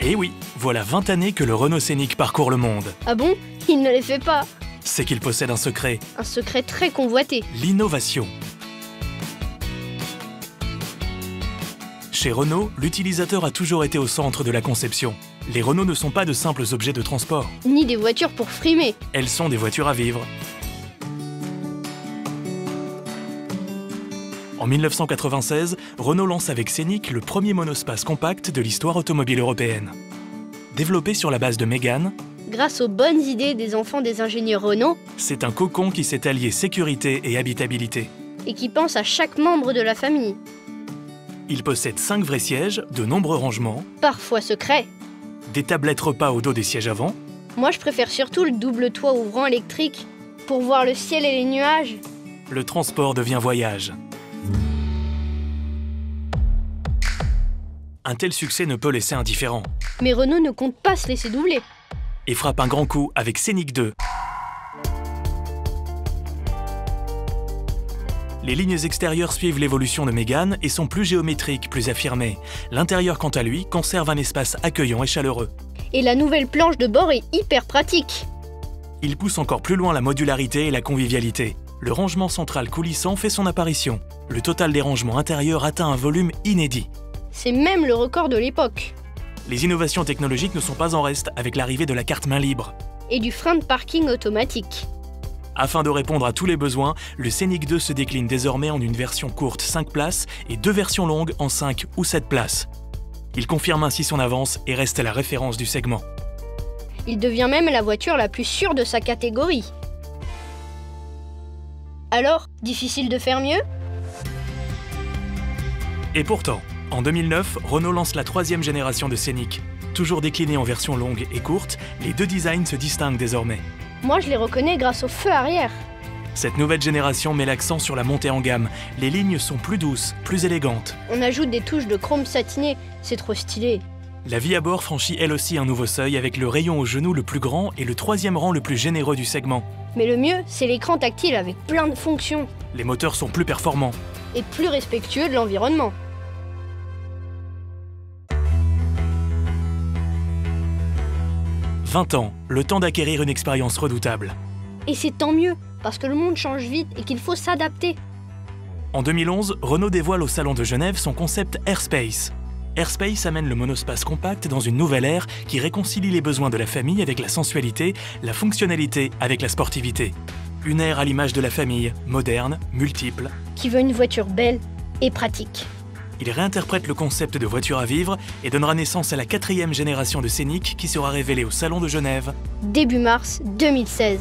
Et oui, voilà 20 années que le Renault Scénic parcourt le monde. Ah bon? Il ne les fait pas. C'est qu'il possède un secret, Un secret très convoité. l'innovation. Chez Renault, l'utilisateur a toujours été au centre de la conception. Les Renault ne sont pas de simples objets de transport, Ni des voitures pour frimer. elles sont des voitures à vivre. En 1996, Renault lance avec Scénic le premier monospace compact de l'histoire automobile européenne. Développé sur la base de Mégane, Grâce aux bonnes idées des enfants des ingénieurs Renault c'est un cocon qui s'est allié sécurité et habitabilité. et qui pensent à chaque membre de la famille. Il possède 5 vrais sièges, de nombreux rangements, Parfois secret. des tablettes repas au dos des sièges avant, Moi, je préfère surtout le double toit ouvrant électrique pour voir le ciel et les nuages. le transport devient voyage. Un tel succès ne peut laisser indifférent Mais Renault ne compte pas se laisser doubler. et frappe un grand coup avec Scénic 2. Les lignes extérieures suivent l'évolution de Mégane et sont plus géométriques, plus affirmées. L'intérieur, quant à lui, conserve un espace accueillant et chaleureux. Et la nouvelle planche de bord est hyper pratique. Il pousse encore plus loin la modularité et la convivialité. Le rangement central coulissant fait son apparition. Le total des rangements intérieurs atteint un volume inédit. C'est même le record de l'époque. Les innovations technologiques ne sont pas en reste avec l'arrivée de la carte main libre. Et du frein de parking automatique. Afin de répondre à tous les besoins, le Scénic 2 se décline désormais en une version courte 5 places et deux versions longues en 5 ou 7 places. Il confirme ainsi son avance et reste la référence du segment. Il devient même la voiture la plus sûre de sa catégorie. Alors, difficile de faire mieux? Et pourtant, en 2009, Renault lance la troisième génération de Scénic. Toujours déclinée en version longue et courte, les deux designs se distinguent désormais. Moi, je les reconnais grâce au feu arrière. Cette nouvelle génération met l'accent sur la montée en gamme. Les lignes sont plus douces, plus élégantes. On ajoute des touches de chrome satiné, c'est trop stylé. La vie à bord franchit elle aussi un nouveau seuil avec le rayon au genou le plus grand et le troisième rang le plus généreux du segment. Mais le mieux, c'est l'écran tactile avec plein de fonctions Les moteurs sont plus performants. et plus respectueux de l'environnement. « 20 ans, le temps d'acquérir une expérience redoutable. Et c'est tant mieux, parce que le monde change vite et qu'il faut s'adapter. En 2011, Renault dévoile au Salon de Genève son concept Airspace. Airspace amène le monospace compact dans une nouvelle ère qui réconcilie les besoins de la famille avec la sensualité, la fonctionnalité avec la sportivité. Une ère à l'image de la famille, moderne, multiple. Qui veut une voiture belle et pratique. Il réinterprète le concept de voiture à vivre et donnera naissance à la quatrième génération de Scénic qui sera révélée au Salon de Genève Début mars 2016.